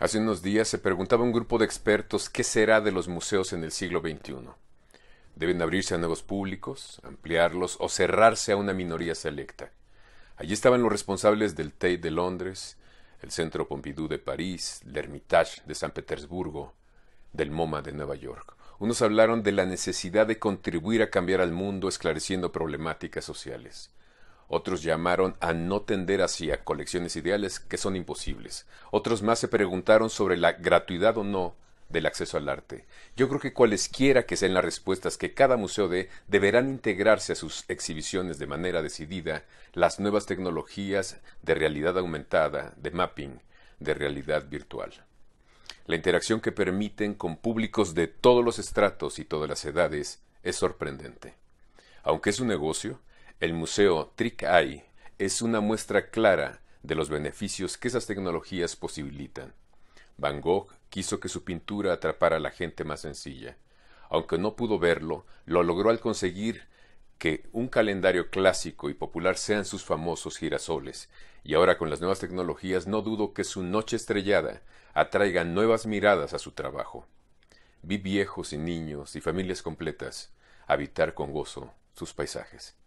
Hace unos días se preguntaba un grupo de expertos qué será de los museos en el siglo XXI. ¿Deben abrirse a nuevos públicos, ampliarlos o cerrarse a una minoría selecta? Allí estaban los responsables del Tate de Londres, el Centro Pompidou de París, el Hermitage de San Petersburgo, del MoMA de Nueva York. Unos hablaron de la necesidad de contribuir a cambiar al mundo esclareciendo problemáticas sociales. Otros llamaron a no tender hacia colecciones ideales que son imposibles. Otros más se preguntaron sobre la gratuidad o no del acceso al arte. Yo creo que cualesquiera que sean las respuestas que cada museo dé, deberán integrarse a sus exhibiciones de manera decidida las nuevas tecnologías de realidad aumentada, de mapping, de realidad virtual. La interacción que permiten con públicos de todos los estratos y todas las edades es sorprendente. Aunque es un negocio, el museo Trick Eye es una muestra clara de los beneficios que esas tecnologías posibilitan. Van Gogh quiso que su pintura atrapara a la gente más sencilla. Aunque no pudo verlo, lo logró al conseguir que un calendario clásico y popular sean sus famosos girasoles, y ahora con las nuevas tecnologías no dudo que su noche estrellada atraiga nuevas miradas a su trabajo. Vi viejos y niños y familias completas habitar con gozo sus paisajes.